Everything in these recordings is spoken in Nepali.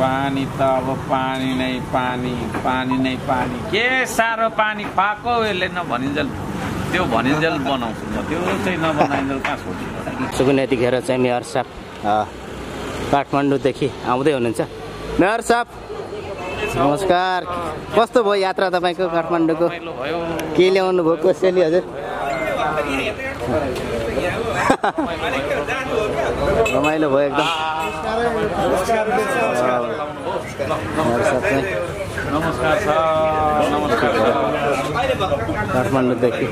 पानी त अब पानी नै पानी पानी नै पानी। के साह्रो पानी खुवाएको यसले नभनिन्जेल त्यो भनिन्जेल बनाउँछु म। त्यो चाहिँ नबनाइन्जेल कहाँ सोच्छु सुकुन यतिखेर चाहिँ मेयर साहब काठमाडौँदेखि आउँदै हुनुहुन्छ। मेयर साहब नमस्कार। कस्तो भयो यात्रा तपाईँको काठमाडौँको? के ल्याउनु भयो कसैले हजुर रमाइलो भयो एकदम। काठमाडौँदेखि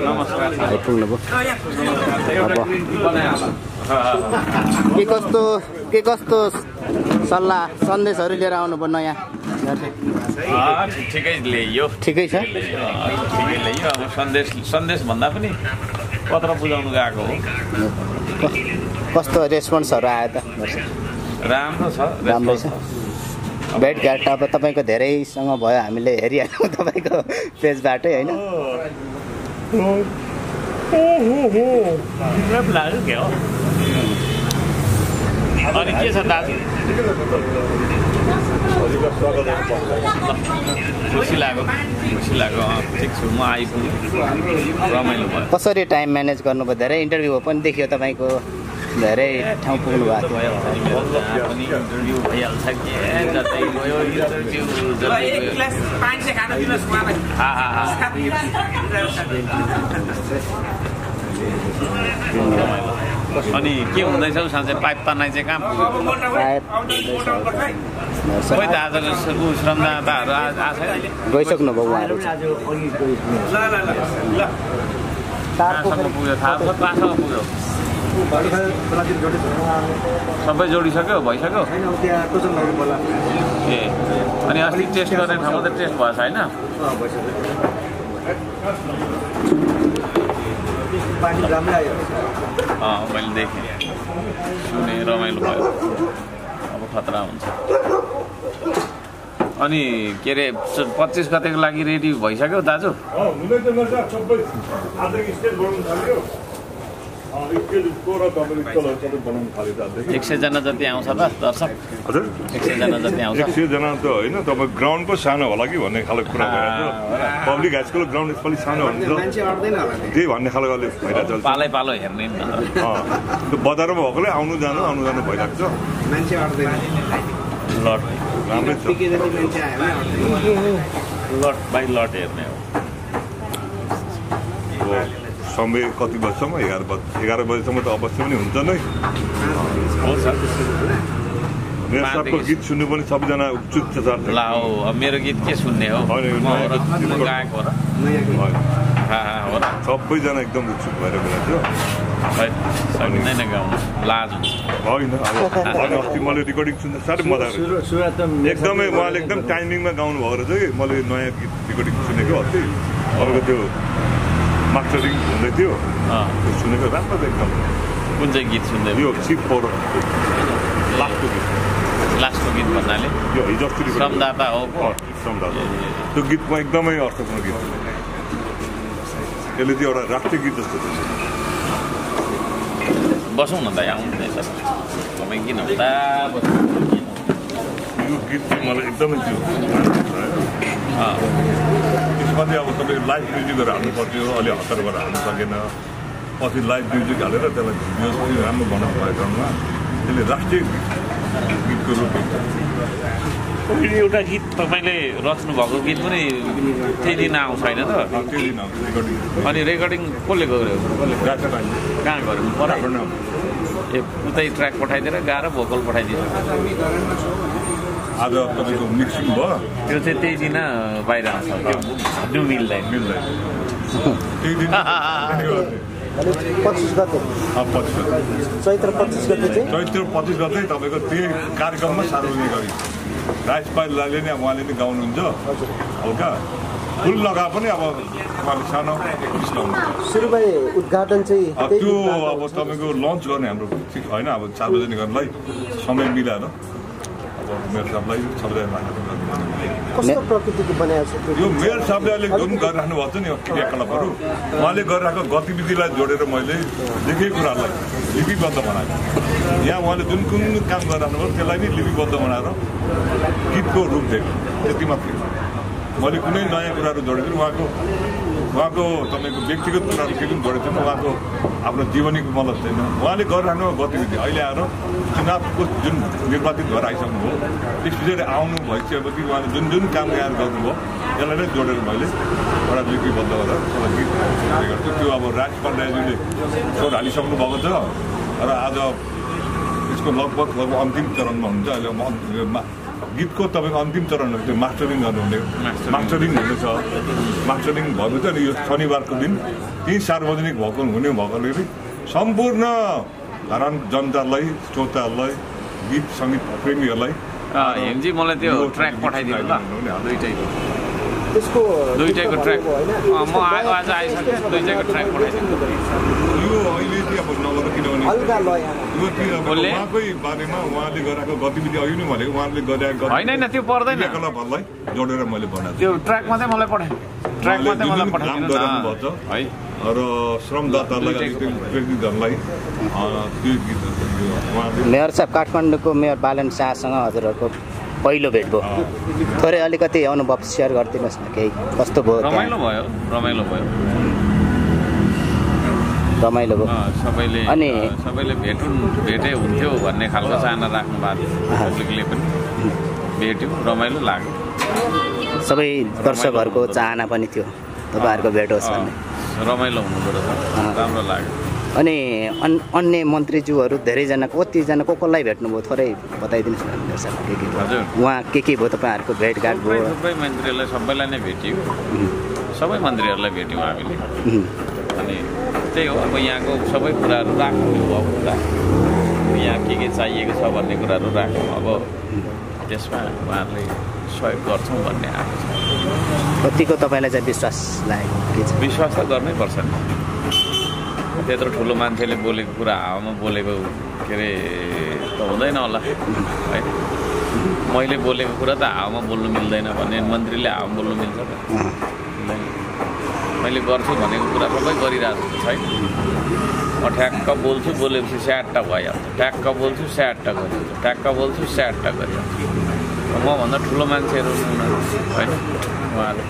आइपुग्नुभयो। अब के कस्तो के कस्तो सल्लाह सन्देशहरू लिएर आउनुभयो नयाँ ठिकै ल्याइयो। ठिकै छ? ठिकै ल्याइयो। अब सन्देश सन्देश भन्दा पनि पत्र बुझाउनु गएको हो। कस्तो रेस्पोन्सहरू आयो त? राम्रो छ राम्रै छ। भेटघाट अब तपाईँको धेरैसँग भयो हामीले हेरिहाल्यौँ तपाईँको पेजबाटै होइन? अनि के छ दाजु? खुसी लाग्यो खुसी लाग्यो। ठिक छु म आइपुगेँ। रमाइलो भयो। कसरी टाइम म्यानेज गर्नुभयो? धेरै इन्टरभ्यू पनि देखियो तपाईँको। धेरै ठाउँ पुग्नु भएको अनि के हुँदैछ हौ साँच्चै पाइप तनाइ चाहिँ कहाँ खोइ त आज ऊ श्रमदाताहरू आज आएको छैन गइसक्नुभयो उहाँहरू पुग्यो थाहा छ पुग्यो सबै जोडिसक्यो भइसक्यो? ए अनि अस्ति टेस्ट गर्ने ठाउँमा त टेस्ट भएछ होइन? मैले देखेँ। सुने रमाइलो भयो। अब खतरा हुन्छ। अनि के अरे पच्चिस गतेको लागि रेडी भइसक्यो दाजु? एक सयजना जति आउँछ त दर्शक हजुर। एक सयजना जति आउँछ। एक सयजना त होइन तपाईँ ग्राउन्ड पो सानो होला कि भन्ने खालको कुरा भइरहेको छ। पब्लिक हाई स्कुल ग्राउन्ड यसपालि सानो हुन्छ। त्यही भन्ने खालको अहिले भइरहेको छ पालै पालो हेर्ने नि त। अँ, त्यो बजारमा भएकोले आउनु जानु आउनु जानु भइरहेको छ। लट राम्रै छ। लट बाई लट हेर्ने हो। समय कति बजीसम्म? एघार बजी एघार बजीसम्म त अवश्य पनि हुन्छ नै। मेरो सबको गीत सुन्नु पनि सबैजना उत्सुक छ सर ला हो अब मेरो गीत के सुन्ने हो? गाएको र? सबैजना एकदम उत्सुक भएर गएको लाज थियो होइन अब अनि अस्ति मैले रेकर्डिङ सुन्दा साह्रै मजा एकदमै उहाँले एकदम टाइमिङमा गाउनु भएको रहेछ कि मैले नयाँ गीत रेकर्डिङ सुनेको अस्ति। तपाईँको त्यो मास्टरिङ हुँदै थियो त्यो सुनेको राम्रो थियो एकदम कुन चाहिँ गीत सुन्दै यो सिप पौर लास्टको गीत लास्टको गीत भन्नाले यो हिजो श्रमदाता हो श्रमदाता त्यो गीतमा एकदमै अर्थपूर्ण गीत। यसले चाहिँ एउटा राष्ट्रिय गीत जस्तो थियो बसौँ न त आउनुहुँदैछ तपाईँ किन हुँदा यो गीत चाहिँ मलाई एकदमै त्यो अँ, त्यसमा चाहिँ अब तपाईँ लाइभ म्युजिकहरू हाल्नु पर्थ्यो अलि हतार गरेर हाल्नु सकेन पछि लाइभ म्युजिक हालेर त्यसलाई भिडियो पनि राम्रो बनाउनु भएको क्रममा त्यसले राष्ट्रिय गीतको रूप एउटा गीत तपाईँले रच्नु भएको गीत पनि त्यही दिन आउँछ होइन त अनि रेकर्डिङ कसले रानी कहाँ नाम ए उतै ट्र्याक पठाइदिएर गाह्रो भोकल पठाइदिनु आज तपाईँको मिक्सिङ भयो? त्यो चाहिँ त्यही दिन बाहिर आउँछ। त्यो मिल्दैन। मिल्दैन। त्यही दिन पच्चिस गते। चैत्र पच्चिस गते चाहिँ? चैत्र पच्चिस गते तपाईँको त्यही कार्यक्रममा सार्वजनिक गरिन्छ राइस पाइलाले नै अब उहाँले नै गाउनुहुन्छ। हल्का फुल लगा पनि अब उहाँले सानो सुरुमै उद्घाटन चाहिँ त्यो अब तपाईँको लन्च गर्ने हाम्रो ठिक होइन अब सार्वजनिक गर्नलाई समय मिलाएर। मेयर साहबलाई सबैलाई मान्यता यो मेयर साहबले अहिले जुन गरिराख्नु भएको छ नि यो क्रियाकलापहरू उहाँले गरिरहेको गतिविधिलाई जोडेर मैले लेखेको कुरालाई लिपिबद्ध बनाएको यहाँ उहाँले जुन कुन काम गरिरहनु भयो त्यसलाई नै लिपिबद्ध बनाएर गीतको रूप दिएको त्यति मात्रै मैले कुनै नयाँ कुराहरू जोडेको थिइनँ। उहाँको उहाँको तपाईँको व्यक्तिगत कुराहरू केही पनि जोडेको थिएन उहाँको आफ्नो जीवनीको मतलब छैन उहाँले गरिरहनु गतिविधि अहिले आएर चुनावको जुन निर्वाचित भएर आइसक्नुभयो त्यस पछाडि आउनु भइसकेपछि उहाँले जुन जुन काम यहाँ गर्नुभयो त्यसलाई नै जोडेर मैले एउटा लिपिबद्ध गरेर त्यसलाई गीत गर्छु त्यो अब राज पाण्डेजीले स्वर हालिसक्नु भएको छ र आज यसको लगभग लगभग अन्तिम चरणमा हुन्छ अहिले गीतको तपाईँको अन्तिम चरण हो त्यो मास्टरिङ गर्नुहुने मास्टरिङ हुनेछ मास्टरिङ भएको छ नि यो शनिबारको दिन त्यही सार्वजनिक भएको हुने भएकोले सम्पूर्ण धारण जनतालाई श्रोताहरूलाई गीत सङ्गीत प्रेमीहरूलाई हेमजी मलाई त्यो ट्र्याक पठाइदिनु ल दुइटैको त्यसको दुइटैको ट्र्याक म आज आइसकेँ दुइटैको ट्र्याक पठाइदिनु यो अहिले चाहिँ अब नगर किनभने हल्का लय यो चाहिँ अब कसले? उहाँकै बारेमा उहाँले गरेको गतिविधि अघि नै भनेको उहाँले होइन होइन त्यो पर्दैन। क्रियाकलापहरूलाई जोडेर मैले बनाएको। त्यो ट्र्याक मात्रै मलाई पठाइ। ट्र्याक मात्रै मलाई पठाइदिनु है। र श्रमदातालाई मेयर साहब काठमाडौँको मेयर बालन शाहसँग हजुरहरूको पहिलो भेट भयो थोरै अलिकति अनुभव सेयर गरिदिनुहोस् न केही। कस्तो भयो रमाइलो भयो रमाइलो भयो। रमाइलो भयो। सबैले अनि- सबैले भेटुन् भेटै हुन्थ्यो भन्ने खालको चाहना राख्नु भएको थियो। पब्लिकले पनि भेट्यो रमाइलो लाग्यो। सबै दर्शकहरूको चाहना पनि थियो। तपाईँहरूको भेट होस् भन्ने। रमाइलो अँ। राम्रो लाग्यो। अनि अन अन्य मन्त्रीज्यूहरू धेरैजना कतिजना को कसलाई भेट्नुभयो थोरै बताइदिनुहोस् न के के हजुर। उहाँ के के भयो? तपाईँहरूको भेटघाट भयो? थुप्रै मन्त्रीहरूलाई सबैलाई नै भेट्यौँ। सबै मन्त्रीहरूलाई भेट्यौँ हामीले। अनि त्यही हो अब यहाँको सबै कुराहरू राख्नु अब कुरा यहाँ के के चाहिएको छ भन्ने कुराहरू राख्यौँ अब त्यसमा उहाँहरूले सहयोग गर्छौँ भन्ने आएको छ। कतिको तपाईँलाई चाहिँ विश्वास लागेको के छ? विश्वास त गर्नै पर्छ नि। त्यत्रो ठुलो मान्छेले बोलेको कुरा हावामा बोलेको के अरे त हुँदैन होला है? मैले बोलेको कुरा त हावामा बोल्नु मिल्दैन भन्ने मन्त्रीले हावामा बोल्नु मिल्छ त। मैले गर्छु भनेको कुरा सबै गरिरहेको छु छैन म ठ्याक्क बोल्छु बोलेपछि स्याट्ट भइहाल्छ। ठ्याक्क बोल्छु स्याट्ट गरिहाल्छ। ठ्याक्क बोल्छु स्याट्ट गरिहाल्छ। मभन्दा ठुलो मान्छेहरू हुनुहुन्छ होइन? उहाँहरू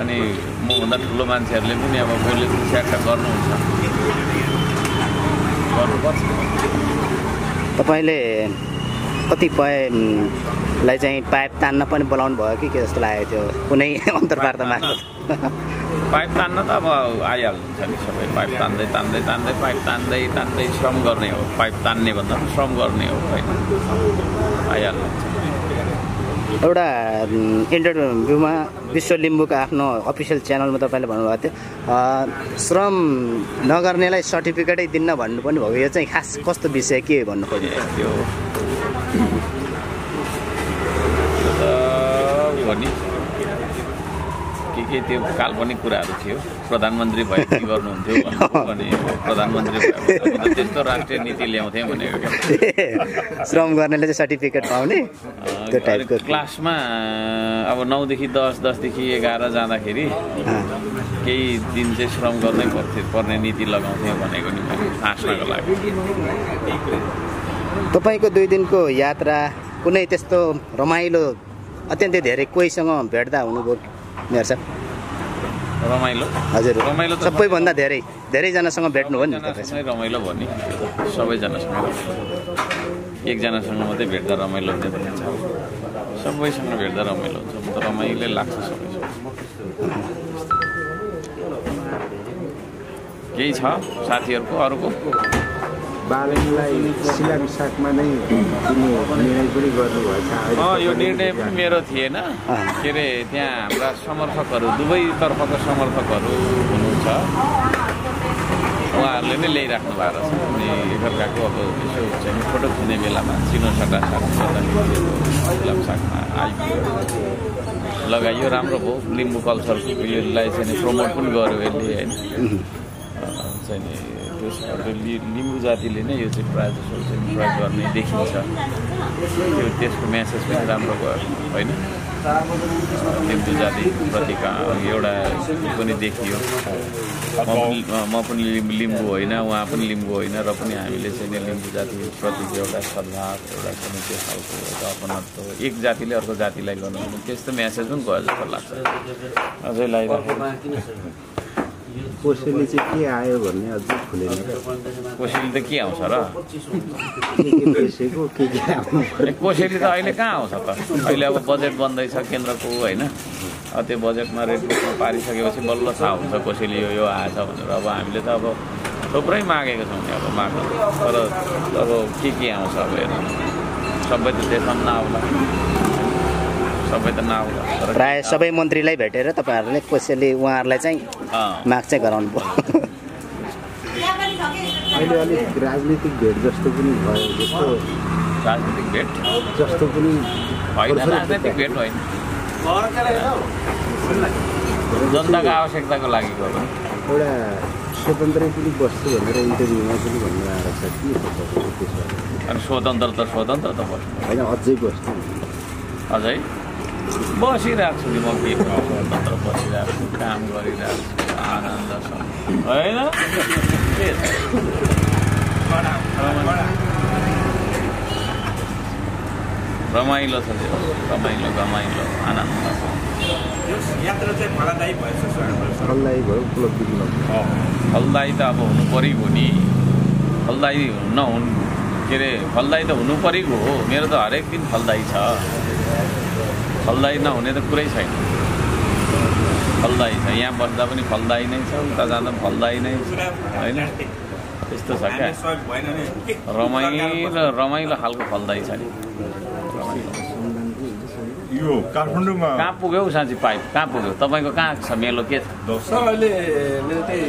अनि मभन्दा ठुलो मान्छेहरूले पनि अब बोलेपछि स्याट्ट गर्नुहुन्छ। गर्नुपर्छ। तपाईँले कतिपयलाई चाहिँ पाइप तान्न पनि बोलाउनु भयो कि के जस्तो लागेको थियो? कुनै अन्तर्वार्ता मार्फत पाइप तान्न त अब आइहाल्नुहुन्छ नि सबै। पाइप तान्दै तान्दै तान्दै पाइप तान्दै तान्दै श्रम गर्ने हो। पाइप तान्ने भन्दा पनि श्रम गर्ने हो होइन? आइहाल्नुहुन्छ। एउटा इन्टरभ्यूमा विश्व लिम्बूको आफ्नो अफिसियल च्यानलमा तपाईँले भन्नुभएको थियो। श्रम नगर्नेलाई सर्टिफिकेटै दिन्न भन्नु पनि भयो। यो चाहिँ खास कस्तो विषय के भन्नु खोज्नु? त्यो के त्यो काल्पनिक कुराहरू थियो। प्रधानमन्त्री भए के गर्नुहुन्थ्यो भने प्रधानमन्त्री भने त्यस्तो राष्ट्रिय नीति ल्याउँथेँ भनेको क्या। श्रम गर्नेले चाहिँ सर्टिफिकेट पाउने क्लासमा अब नौदेखि दस दसदेखि एघार जाँदाखेरि केही दिन चाहिँ श्रम गर्नै पर्थ्यो पर्ने नीति लगाउँथ्यो भनेको नि हाँस्नको लागि। तपाईँको दुई दिनको यात्रा कुनै त्यस्तो रमाइलो अत्यन्तै धेरै कोहीसँग भेट्दा हुनुभयो? मेयर साहब रमाइलो। हजुर। रमाइलो सबैभन्दा धेरै धेरैजनासँग भेट्नु हो नि रमाइलो भयो नि। सबैजनासँग। एकजनासँग मात्रै भेट्दा रमाइलो हुने सबैसँग भेट्दा रमाइलो हुन्छ। म त रमाइलो लाग्छ सबैसँग। केही छ साथीहरूको अरूको? बालनलाई शिलाभिषेकमा नै दिने निर्णय पनि गर्नुभएछ। अँ यो निर्णय पनि मेरो थिएन। के अरे त्यहाँ हाम्रा समर्थकहरू दुवैतर्फका समर्थकहरू हुनुहुन्छ। उहाँहरूले नै ल्याइराख्नु भएको रहेछ अनि एकअर्काको अब यसो चाहिँ फोटो खिच्ने बेलामा चिनो गर्दाखेरि गुलाब सागमा आइपुग्यो। लगाइयो राम्रो भयो। लिम्बू कल्चरको यसलाई चाहिँ प्रमोट पनि गर्यो यसले होइन। चाहिँ लि- लिम्बू जातिले नै यो चाहिँ प्रायः जसो चाहिँ प्रयोग गर्ने देखिन्छ। त्यो त्यसको मेसेज पनि राम्रो भयो होइन? लिम्बू जातिप्रतिको एउटा पनि देखियो। म पनि लिम्बू लिम्बू होइन उहाँ पनि लिम्बू होइन र पनि हामीले चाहिँ लिम्बू जातिप्रतिको एउटा सद्भाव एउटा कुनै त्यो खालको एउटा अपनत्व एक जातिले अर्को जातिलाई गर्नु त्यस्तो मेसेज पनि गयो जस्तो लाग्छ। अझै लगाइराखेको कोसेली चाहिँ के आयो भन्ने अझै खुलेन कोसेली त के आउँछ र कोसेली त अहिले कहाँ आउँछ त अहिले अब बजेट बन्दैछ केन्द्रको होइन अब त्यो बजेटमा रेट बुकमा पारिसकेपछि बल्ल थाहा हुन्छ कोसेली यो यो आएछ भनेर अब हामीले त अब थुप्रै मागेको छौँ नि अब माग्नु तर अब के के आउँछ अब हेर्नु सबै त त्यसमा पनि नआउला सबै त नआउला। प्राय सबै मन्त्रीलाई भेटेर तपाईँहरूले कसैले उहाँहरूलाई चाहिँ माग चाहिँ गराउनु भयो। अहिले अलिक राजनीतिक भेट जस्तो पनि भयो जस्तो राजनीतिक भेट? जस्तो पनि होइन राजनीतिक भेट होइन। जनताको आवश्यकताको लागि गयो एउटा स्वतन्त्रै पनि बस्छु भनेर इन्टरभ्यूमा पनि भन्नु आएको छ के? त्यसो स्वतन्त्र त स्वतन्त्र त बस्नु। होइन अझै बस्छु अझै? बसिरहेको छु नि म के स्वतन्त्र बसिरहेको छु काम गरिरहेको छु आनन्द छ। होइन? छ? रमाइलो छ त्यो रमाइलो रमाइलो आनन्द फलदायी भयो उपलब्धि फलदायी त अब हुनु परिगयो नि। फलदायी नहुनु। के अरे फलदायी त हुनु परिगयो हो। मेरो त हरेक दिन फलदायी छ। फलदायी नहुने त कुरै छैन। फलदायी छ यहाँ बस्दा पनि फलदायी नै छ उता जाँदा पनि फलदायी नै छ होइन? त्यस्तो छ क्या। रमाइलो रमाइलो खालको फलदायी छ नि। यो काठमाडौँमा कहाँ पुग्यो साँच्ची पाइप? कहाँ पुग्यो? तपाईँको कहाँ छ? मेलो के छ? अहिले मेरो तल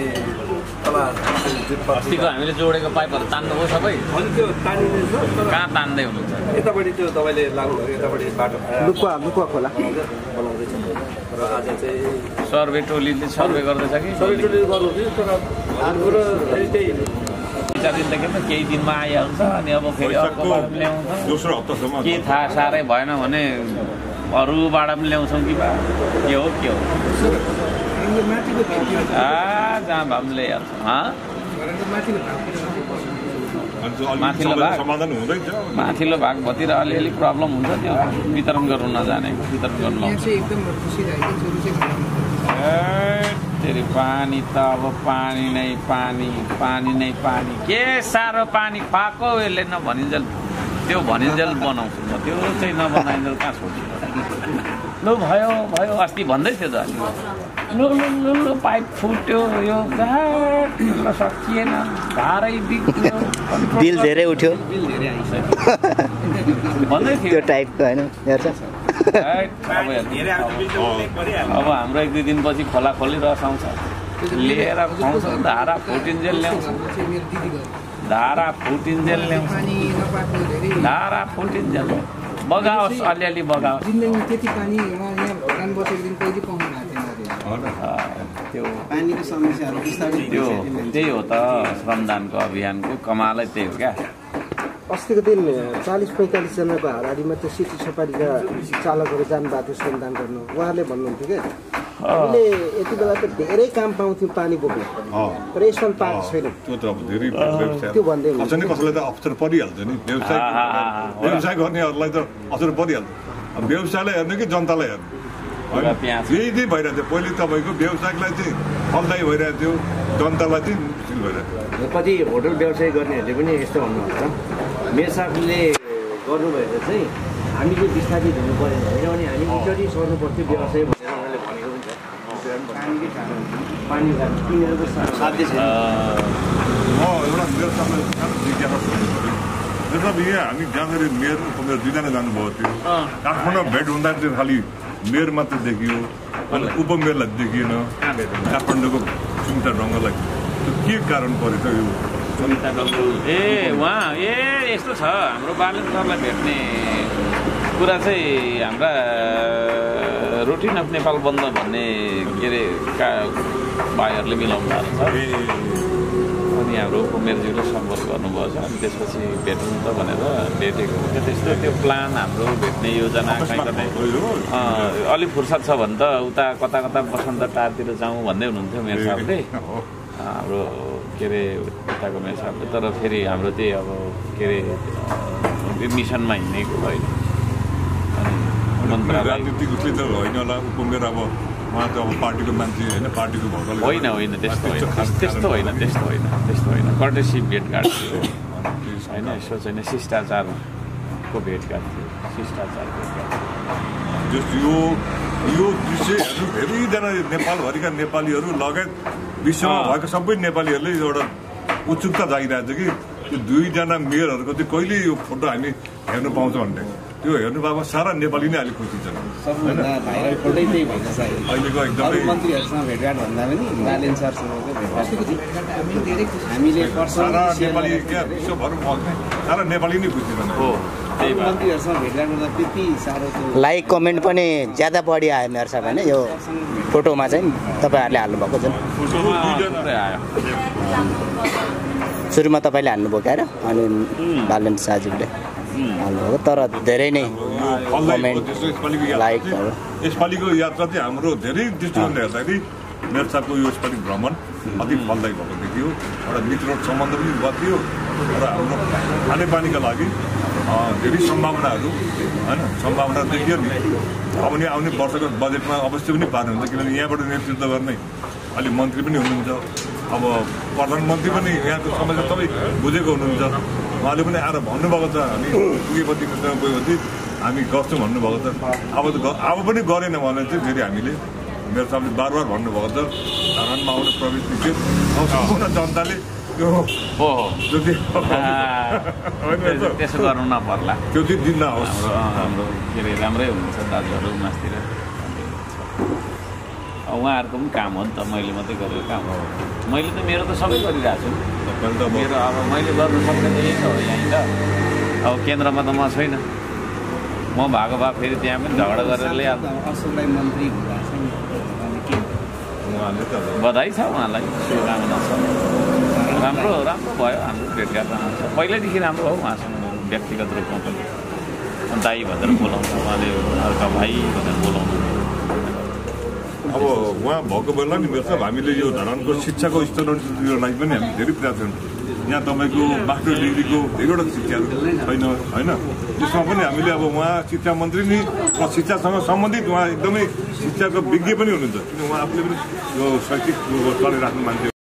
अस्तिको हामीले जोडेको पाइपहरू तान्नुभयो सबै। त्यो तानिँदैछ कहाँ तान्दै हुनुहुन्छ? यतापट्टि त्यो तपाईँले लाग्नुभयो यतापट्टि बाटो लुकुवा लुकुवा खोला। बनाउँदैछ। र आज चाहिँ सर्वे टोलीले सर्वे गर्दैछ कि? थियो तर हाम्रो फेरि त्यही चार दिन त के त केही दिनमा आइहाल्छ अनि अब फेरि अर्कोबाट पनि ल्याउँछ। दोस्रो हप्तासम्म के थाहा साह्रै भएन भने अरूबाट पनि ल्याउँछौँ कि बा? के हो के हो? जहाँ भए ल्याइहाल्छौँ माथिल्लो भाग। माथिल्लो भागभतिर अलिअलि प्रब्लम हुन्छ त्यो वितरण गर्नु नजाने वितरण गर्नु लाउँछ। तेरि पानी त अब पानी नै पानी पानी नै पानी। के साह्रो पानी खुवाएको यसले? नभनिन्जेल त्यो भनिन्जेल बनाउँछु म। त्यो चाहिँ नबनाइन्जेल कहाँ छोड्छु? लु भयो भयो। अस्ति भन्दै थियो त। लु लु लु लु पाइप फुट्यो यो सकिएन भारै बिग्रियो बिल धेरै उठ्यो। भन्दै त्यो थियो टाइपको होइन। अब हाम्रो एक दुई दिनपछि खोला खोली रस आउँछ लिएर खुवाउँछ धारा फुटिन्जेल ल्याउँछ। धारा फुटिन्जेल ल्याउँछ। धारा फुटिन्जेल बगाओस् अलिअलि बगाओस्। जिन्दगी त्यति पानी उहाँ यहाँ भुटान बसेको दिन कहिले पाउनु भएको थिएन पानीको समस्याहरू बिस्तारै त्यो त्यही हो त श्रमदानको अभियानको कमालै त्यही हो क्या। अस्तिको दिन चालिस पैँतालिसजनाको हाराहारीमा त्यो सिटी सफारीका चालकहरू जानुभएको थियो श्रमदान गर्नु। उहाँले भन्नुहुन्थ्यो क्या हामीले यति बेला त धेरै काम पाउँथ्यौँ पानी बोक्ने तर यसमा पाएको छैन त्यो त अब धेरै व्यवसाय त्यो भन्दै हुनुहुन्छ। अचानक कसैलाई त अवसर परिहाल्छ नि व्यवसाय। व्यवसाय गर्नेहरूलाई त अवसर परिहाल्छ अब व्यवसायलाई हेर्ने कि जनतालाई हेर्ने। यही चाहिँ भइरहेको थियो पहिले तपाईँको व्यवसायिकलाई चाहिँ फलदायी भइरहेको थियो जनतालाई चाहिँ मुस्किल भइरहेको थियो कति होटल व्यवसाय गर्नेहरूले पनि यस्तो भन्नुहुन्छ मेरो साथले गर्नुभएको चाहिँ हामीले विस्थापित हुनु परेन होइन? भने हामी निचोटि सर्नु पर्थ्यो व्यवसाय भनेर उहाँले भनेको पनि छ पानी साध्य अँ, म एउटा मेरो तपाईँलाई सानो जिज्ञासा सोध्नु पऱ्यो मेरो साहब यहाँ हामी जाँदाखेरि मेयर उपमेयर दुईजना जानुभएको थियो। अँ। काठमाडौँमा भेट हुँदा चाहिँ खालि मेयर मात्र देखियो अनि उपमेयरलाई देखिएन। काठमाडौँको सुमिता त्यो के कारण परेछ यो? सुनिता डल्लो ए उहाँ ए यस्तो छ। हाम्रो बालन सरलाई भेट्ने कुरा चाहिँ हाम्रा रुटिन अफ नेपाल बन्द भन्ने के अरे का भाइहरूले मिलाउनु भएको छ। अनि हाम्रो उमेरज्यूले सम्पर्क गर्नुभएछ अनि त्यसपछि भेटौँ त भनेर भेटेको त्यो त्यस्तो त्यो प्लान हाम्रो भेट्ने योजना अलिक फुर्सद छ भने त उता कता कता बसन्त टारतिर जाउँ भन्दै हुनुहुन्थ्यो मेरो साहबले। हो। हाम्रो के अरे उताको मेरो साहबले। तर फेरि हाम्रो त्यही अब के अरे मिसनमा हिँडेको होइन राजनीतिक उसले त होइन होला अब उहाँ त अब पार्टीको मान्छे होइन पार्टीको भएकोले होइन होइन त्यस्तो होइन। त्यस्तो होइन त्यस्तो होइन त्यस्तो होइन। कर्टेसी भेटघाट थियो। होइन यसो चाहिँ शिष्टाचारको भेटघाट थियो। शिष्टाचार भेटघाट यो यो दृश्य हेर्नु धेरैजना नेपालभरिका नेपालीहरू लगायत विश्वमा। भएको सबै नेपालीहरूले एउटा उत्सुकता जागिरहेको छ कि त्यो दुईजना मेयरहरूको चाहिँ कहिले यो फोटो हामी हेर्नु पाउँछ भन्ने। त्यो हेर्नु पाएको सारा नेपाली नै अहिले खुसी छन् अहिलेको एकदमै मन्त्रीहरूसँग भेटघाट भन्दा पनि बालेन सरसँग चाहिँ भेटघाट। हामीले सारा नेपाली क्या? विश्वभर सारा नेपाली नै खुसी छन् हो त्यही भएर। मन्त्रीहरूसँग भेटघाट गर्दा त्यति साह्रो त्यो लाइक कमेन्ट पनि ज्यादा बढी आयो मेरो साहब होइन? यो फोटोमा चाहिँ तपाईँहरूले हाल्नुभएको आयो। सुरुमा तपाईँले हाल्नुभयो क्या र अनि बालन साजुले हाल्नुभएको तर धेरै नै कमेन्ट त्यसो यसपालिको यात्रा लाइकहरू चाहिँ यसपालिको यात्रा चाहिँ हाम्रो धेरै दृष्टिकोणले हेर्दाखेरि मेरो साहबको यो यसपालि भ्रमण अति फलदायी भएको देखियो। एउटा मित्र सम्बन्ध पनि बच्यो र हाम्रो खानेपानीका लागि धेरै सम्भावनाहरू होइन सम्भावना देखियो नि। अब नि आउने वर्षको बजेटमा अवश्य पनि पार्नु हुन्छ किनभने यहाँबाट नेतृत्व गर्ने अहिले मन्त्री पनि हुनुहुन्छ। अब प्रधानमन्त्री पनि यहाँको समस्या सबै बुझेको हुनुहुन्छ। उहाँले पनि आएर भन्नुभएको छ हामी पुगेपछि गएपछि हामी गर्छौँ भन्नुभएको छ। अब त अब पनि गरेन भने चाहिँ फेरि हामीले मेरो साहबले बार बार भन्नुभएको छ। धरानमा आउने प्रवेश निषेध अब सम्पूर्ण जनताले त्यो त्यसो गर्नु नपर्ला त्यो चाहिँ दिन नहोस् हाम्रो के अरे राम्रै हुनुहुन्छ दाजुहरू मासतिर उहाँहरूको पनि काम हो नि त मैले मात्रै गरेको काम हो। मैले त मेरो त सबै गरिरहेको छु। मेरो अब मैले गर्नु सक्ने त यही त हो यहीँ त। अब केन्द्रमा त म छैन। म भएको भए फेरि त्यहाँ पनि झगडा गरेर ल्याइहाल्छु अशोकलाई मन्त्री हुँदा चाहिँ उहाँले के उहाँले त अब बधाई छ उहाँलाई। शुभकामना छ राम्रो राम्रो भयो हाम्रो भेटघाट राम्रो छ। पहिल्यैदेखि राम्रो हो उहाँसँग व्यक्तिगत रूपमा पनि। दाई भनेर बोलाउँछ उहाँले अर्का भाइ भनेर बोलाउनु अब उहाँ भएको बेला नि मेरो हामीले यो धरानको शिक्षाको स्तरलाई पनि हामी धेरै प्रयास गर्छौँ यहाँ तपाईँको मास्टर डिग्रीको धेरैवटा शिक्षाहरू छैन होइन त्यसमा पनि हामीले अब उहाँ शिक्षा मन्त्री नि शिक्षासँग सम्बन्धित उहाँ एकदमै शिक्षाको विज्ञ पनि हुनुहुन्छ किन उहाँ आफूले पनि यो शैक्षिक चलिराख्नु मान्छे